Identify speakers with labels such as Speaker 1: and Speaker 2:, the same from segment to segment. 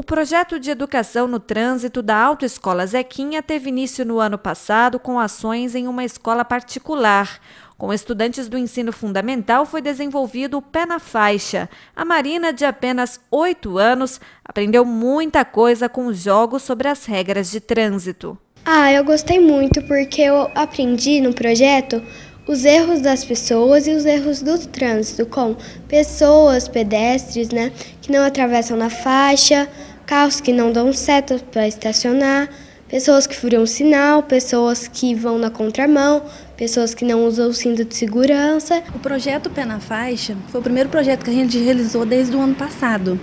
Speaker 1: O projeto de educação no trânsito da Autoescola Zequinha teve início no ano passado com ações em uma escola particular. Com estudantes do ensino fundamental foi desenvolvido o Pé na Faixa. A Marina, de apenas 8 anos, aprendeu muita coisa com jogos sobre as regras de trânsito.
Speaker 2: Ah, eu gostei muito porque eu aprendi no projeto os erros das pessoas e os erros do trânsito, com pessoas, pedestres, né, que não atravessam na faixa, carros que não dão seta para estacionar, pessoas que furam sinal, pessoas que vão na contramão, pessoas que não usam o cinto de segurança.
Speaker 3: O projeto Pé na Faixa foi o primeiro projeto que a gente realizou desde o ano passado.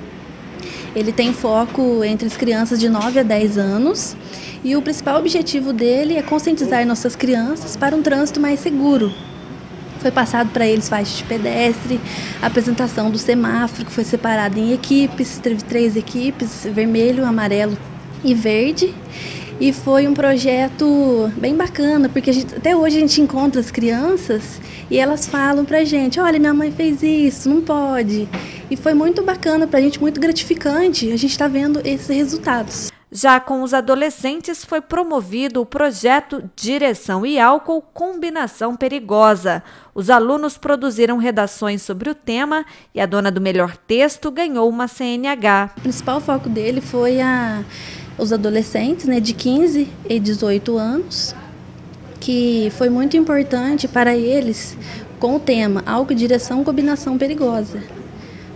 Speaker 3: Ele tem foco entre as crianças de 9 a 10 anos e o principal objetivo dele é conscientizar nossas crianças para um trânsito mais seguro, foi passado para eles faixa de pedestre, apresentação do semáforo, que foi separado em equipes, teve três equipes, vermelho, amarelo e verde. E foi um projeto bem bacana, porque gente, até hoje a gente encontra as crianças e elas falam pra gente, olha, minha mãe fez isso, não pode. E foi muito bacana pra gente, muito gratificante a gente estar tá vendo esses resultados.
Speaker 1: Já com os adolescentes foi promovido o projeto Direção e Álcool Combinação Perigosa. Os alunos produziram redações sobre o tema e a dona do melhor texto ganhou uma CNH.
Speaker 3: O principal foco dele foi a, os adolescentes né, de 15 e 18 anos, que foi muito importante para eles com o tema Álcool Direção Combinação Perigosa,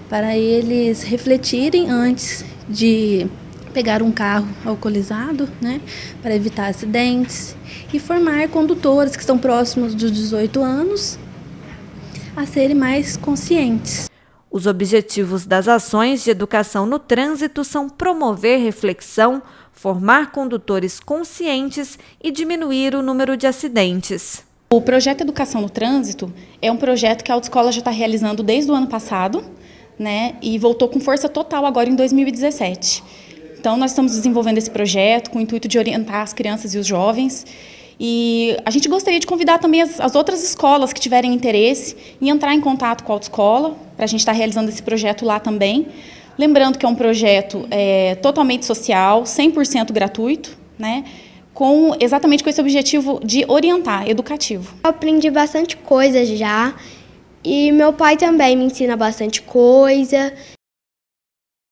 Speaker 3: para eles refletirem antes de pegar um carro alcoolizado, né, para evitar acidentes e formar condutores que estão próximos dos 18 anos a serem mais conscientes.
Speaker 1: Os objetivos das ações de educação no trânsito são promover reflexão, formar condutores conscientes e diminuir o número de acidentes.
Speaker 4: O projeto Educação no Trânsito é um projeto que a autoescola já está realizando desde o ano passado, né, e voltou com força total agora em 2017. Então, nós estamos desenvolvendo esse projeto com o intuito de orientar as crianças e os jovens. E a gente gostaria de convidar também as, as outras escolas que tiverem interesse em entrar em contato com a autoescola, para a gente estar realizando esse projeto lá também. Lembrando que é um projeto é, totalmente social, 100% gratuito, né? com exatamente com esse objetivo de orientar, educativo.
Speaker 2: Eu aprendi bastante coisa já e meu pai também me ensina bastante coisa.